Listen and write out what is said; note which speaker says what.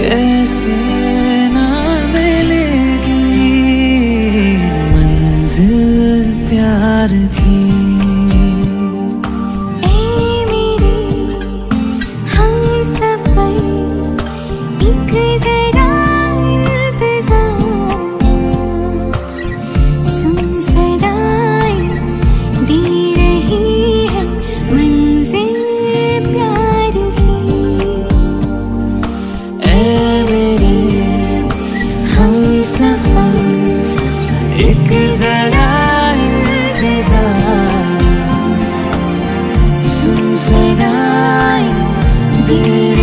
Speaker 1: कैसे ना मिलेगी मंजिल प्यार की। सुन सुना दिल